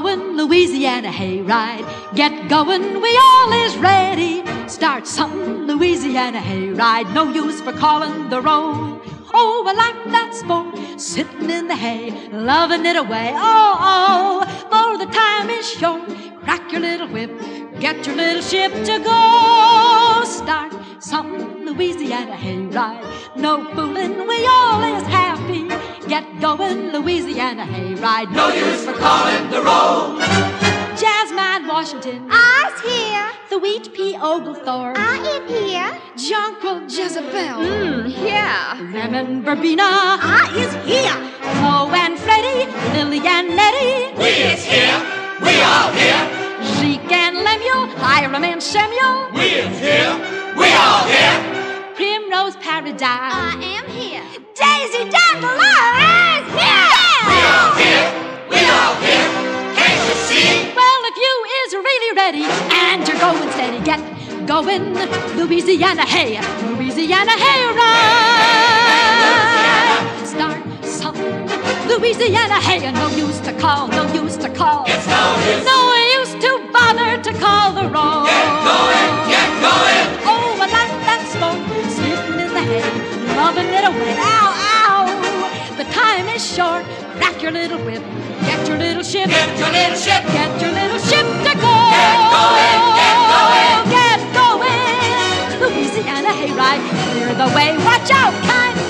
Louisiana hayride. Get going, we all is ready. Start something, Louisiana hayride. No use for calling the roll. Oh, I like that sport, sitting in the hay, loving it away. Oh, oh, for the time is short. Crack your little whip, get your little ship to go. Start something, Louisiana hayride. No fooling, we all is happy. Get going, Louisiana hayride. No use for calling Oglethorpe, I am here. Jonquil Jezebel, Mm, yeah. Lemon Verbena, I is here. Flo and Freddie, Lily and Nettie, We is here. We all here. Zeke and Lemuel, Hiram and Samuel, We is here. We all here. Primrose Paradise, I am here. Daisy Dandelion is We here. Really ready and you're going steady, get going, Louisiana, hey, Louisiana, hey, ride. Start something, Louisiana, hey, no use to call, no use to call. It's no use. No use to bother to call the roll. Get going. Get going. Oh, I like that smoke, sitting in the hay, loving it away. Ow, ow, the time is short. Crack your little whip, get your little ship, Get your little ship. get your little Clear the way, watch out, kind.